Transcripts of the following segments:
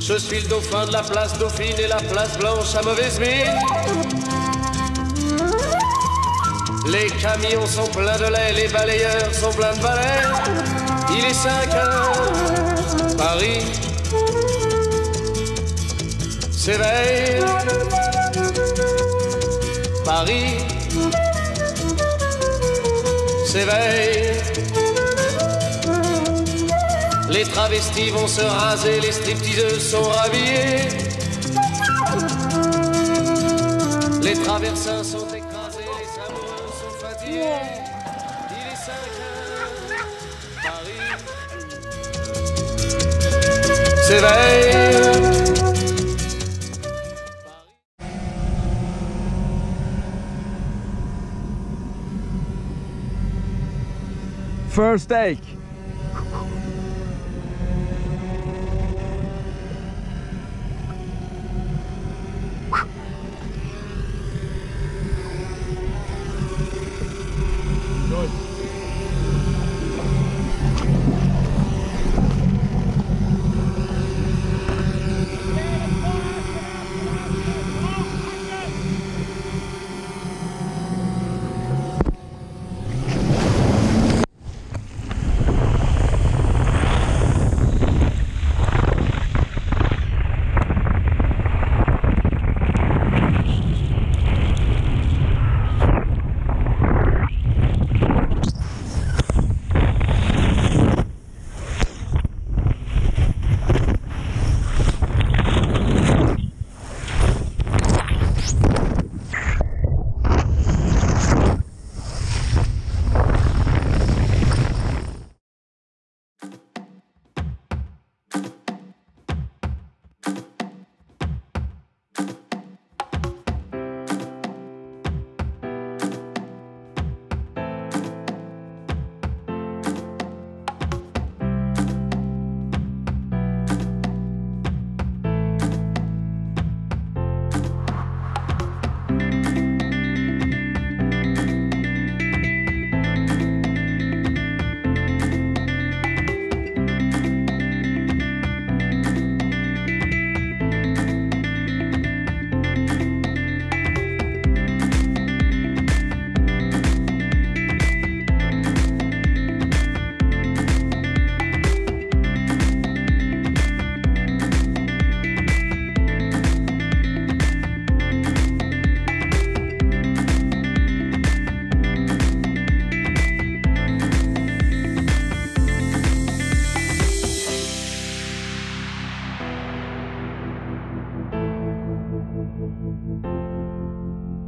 Je suis le dauphin de la place dauphine et la place blanche à mauvaise mine. Les camions sont pleins de lait, les balayeurs sont pleins de balais. Il est 5 heures, Paris s'éveille. Paris s'éveille. Les travestis vont se raser, les stripteaseuses sont rhabillées. Les traversins sont écrasés, les amoureux sont fatigués. Il est 5 heures, Paris. First take.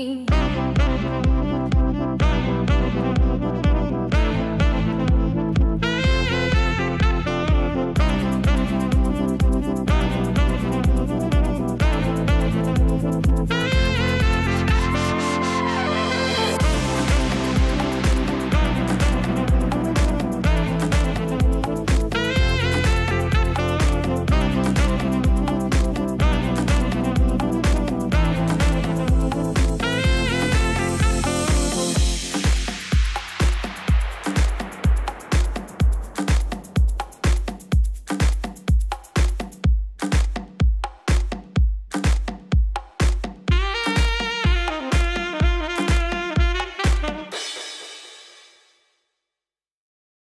me.